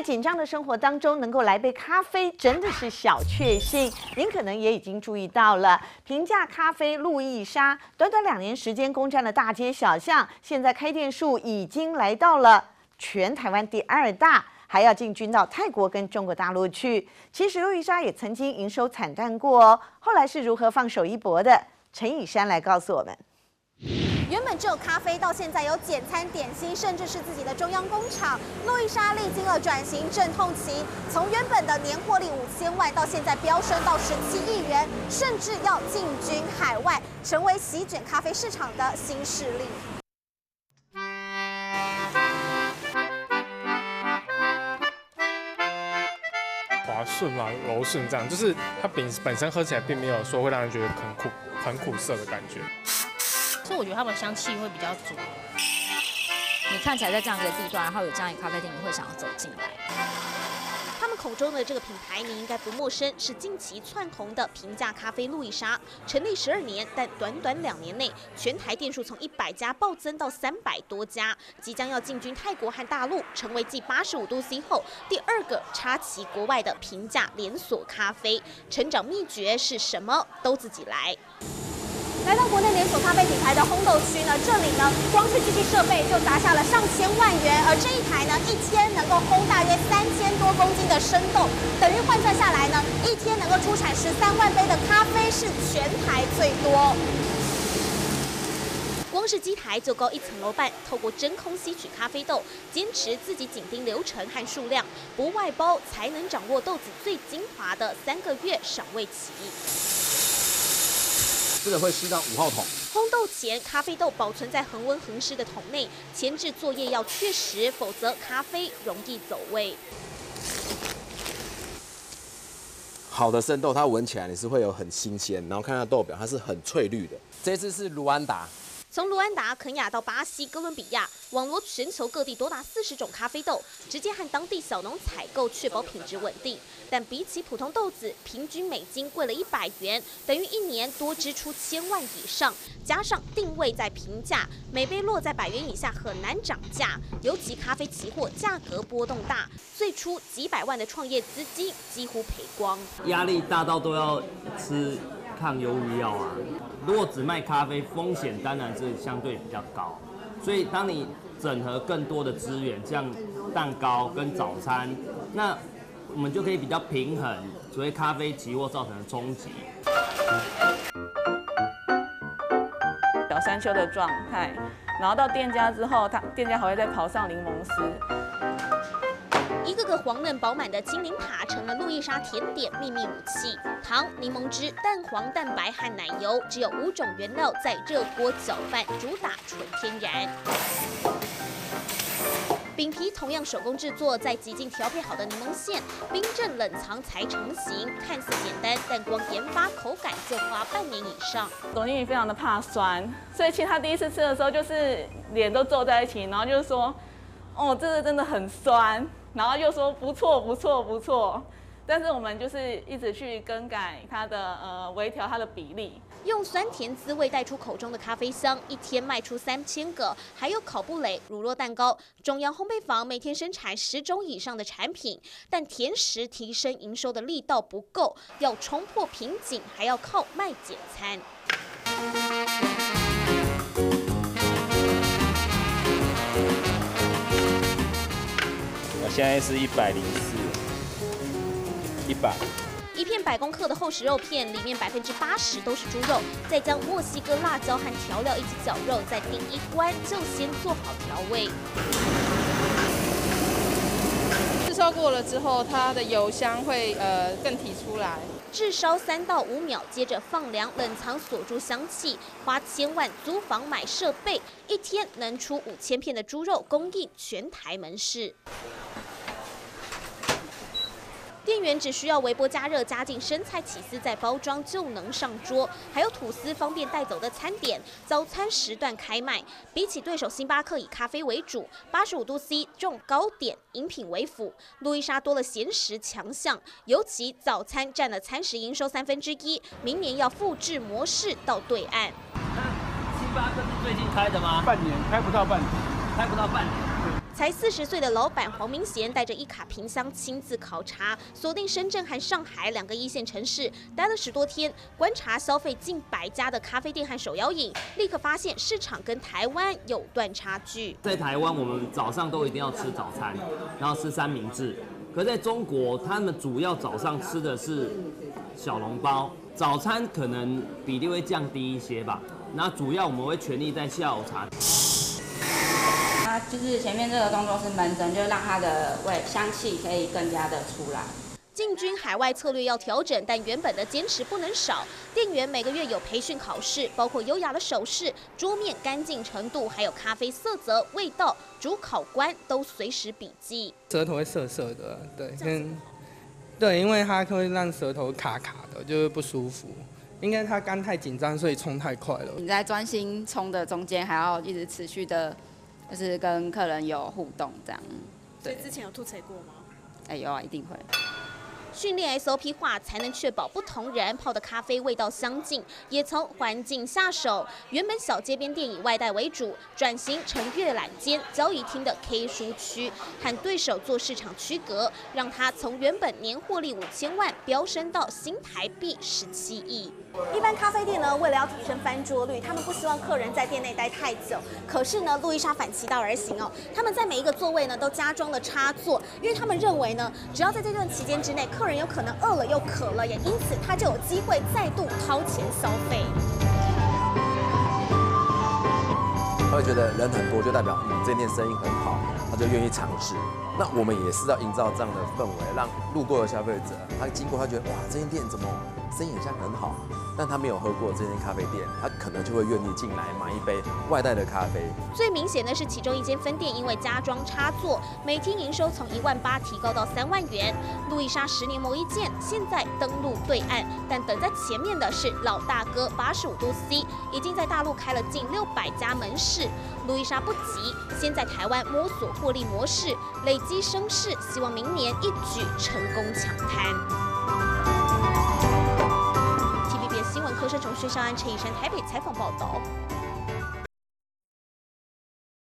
在紧张的生活当中，能够来杯咖啡，真的是小确幸。您可能也已经注意到了，平价咖啡路易莎，短短两年时间攻占了大街小巷，现在开店数已经来到了全台湾第二大，还要进军到泰国跟中国大陆去。其实路易莎也曾经营收惨淡过哦，后来是如何放手一搏的？陈以山来告诉我们。原本只有咖啡，到现在有简餐、点心，甚至是自己的中央工厂。路易莎历经了转型阵痛期，从原本的年获利五千万，到现在飙升到十七亿元，甚至要进军海外，成为席卷咖啡市场的新势力。滑顺嘛，柔顺这样，就是它本本身喝起来并没有说会让人觉得很苦、很苦涩的感觉。所以我觉得他们香气会比较足。你看起来在这样一个地段，然后有这样一个咖啡店，你会想要走进来。他们口中的这个品牌，你应该不陌生，是近期窜红的平价咖啡路易莎。成立十二年，但短短两年内，全台店数从一百家暴增到三百多家，即将要进军泰国和大陆，成为继八十五度 C 后第二个插旗国外的平价连锁咖啡。成长秘诀是什么？都自己来。来到国内连锁咖啡的烘豆区呢，这里呢，光是机器设备就砸下了上千万元，而这一台呢，一天能够烘大约三千多公斤的生豆，等于换算下来呢，一天能够出产十三万杯的咖啡，是全台最多。光是机台就高一层楼半，透过真空吸取咖啡豆，坚持自己紧盯流程和数量，不外包，才能掌握豆子最精华的三个月赏味期。这个会湿到五号桶。烘豆前，咖啡豆保存在恒温恒湿的桶内，前置作业要确实，否则咖啡容易走味。好的生豆，它闻起来你是会有很新鲜，然后看它豆表，它是很翠绿的。这次是卢安达。从卢安达、肯亚到巴西、哥伦比亚，网罗全球各地多达四十种咖啡豆，直接和当地小农采购，确保品质稳定。但比起普通豆子，平均每斤贵了一百元，等于一年多支出千万以上。加上定位在平价，每杯落在百元以下很难涨价。尤其咖啡期货价格波动大，最初几百万的创业资金几乎赔光，压力大到都要吃抗忧郁药啊。如果只卖咖啡，风险当然是相对比较高。所以当你整合更多的资源，像蛋糕跟早餐，那我们就可以比较平衡所谓咖啡急或造成的冲击。小山丘的状态，然后到店家之后，他店家还会再刨上柠檬丝。个黄嫩饱满的精灵塔成了路易莎甜点秘密武器。糖、柠檬汁、蛋黄、蛋白和奶油，只有五种原料在热锅搅拌，主打纯天然。饼皮同样手工制作，在极尽调配好的柠檬馅，冰镇冷藏才成型。看似简单，但光研发口感就花半年以上。董经理非常的怕酸，所以其实他第一次吃的时候，就是脸都皱在一起，然后就是说，哦，这个真的很酸，然后又说不错不错不错。但是我们就是一直去更改它的呃微调它的比例，用酸甜滋味带出口中的咖啡香，一天卖出三千个。还有烤布蕾、乳酪蛋糕，中央烘焙坊每天生产十种以上的产品，但甜食提升营收的力道不够，要冲破瓶颈，还要靠卖简餐。现在是一百零四。一百，一片百公克的厚实肉片，里面百分之八十都是猪肉，再将墨西哥辣椒和调料一起绞肉，在第一关就先做好调味。炙烧过了之后，它的油香会呃更提出来。炙烧三到五秒，接着放凉冷藏锁住香气，花千万租房买设备，一天能出五千片的猪肉，供应全台门市。店员只需要微波加热，加进生菜、起司，再包装就能上桌。还有吐司，方便带走的餐点。早餐时段开卖。比起对手星巴克以咖啡为主，八十五度 C 重糕点，饮品为辅。路易莎多了咸食强项，尤其早餐占了餐食营收三分之一。明年要复制模式到对岸。星巴克是最近开的吗？半年，开不到半年，开不到半年。才四十岁的老板黄明贤带着一卡皮箱亲自考察，锁定深圳和上海两个一线城市，待了十多天，观察消费近百家的咖啡店和手摇饮，立刻发现市场跟台湾有段差距。在台湾，我们早上都一定要吃早餐，然后吃三明治。可在中国，他们主要早上吃的是小笼包，早餐可能比例会降低一些吧。那主要我们会全力在下午茶。它就是前面这个动作是闷蒸，就让它的味香气可以更加的出来。进军海外策略要调整，但原本的坚持不能少。店员每个月有培训考试，包括优雅的手势、桌面干净程度，还有咖啡色泽、味道，主考官都随时笔记。舌头会涩涩的，对，跟对，因为它会让舌头卡卡的，就是不舒服。应该它肝太紧张，所以冲太快了。你在专心冲的中间，还要一直持续的，就是跟客人有互动，这样。所以之前有吐槽过吗？哎，有啊，一定会。训练 SOP 化，才能确保不同人泡的咖啡味道相近。也从环境下手，原本小街边店以外带为主，转型成阅览间、交易厅的 K 书区，和对手做市场区隔，让他从原本年获利五千万飙升到新台币十七亿。一般咖啡店呢，为了要提升翻桌率，他们不希望客人在店内待太久。可是呢，路易莎反其道而行哦，他们在每一个座位呢都加装了插座，因为他们认为呢，只要在这段期间之内，客人有可能饿了又渴了，也因此他就有机会再度掏钱消费。他会觉得人很多，就代表嗯这店生意很好，他就愿意尝试。那我们也是要营造这样的氛围，让路过的消费者他经过，他觉得哇，这间店怎么生意很像很好，但他没有喝过这间咖啡店，他可能就会愿意进来买一杯外带的咖啡。最明显的是，其中一间分店因为加装插座，每天营收从一万八提高到三万元。路易莎十年磨一剑，现在登陆对岸，但等在前面的是老大哥八十五度 C，已经在大陆开了近六百家门市。路易莎不急，先在台湾摸索获利模式，累积声势，希望明年一举成功抢滩。TVB 新闻科生从薛孝安、陈以山台北采访报道。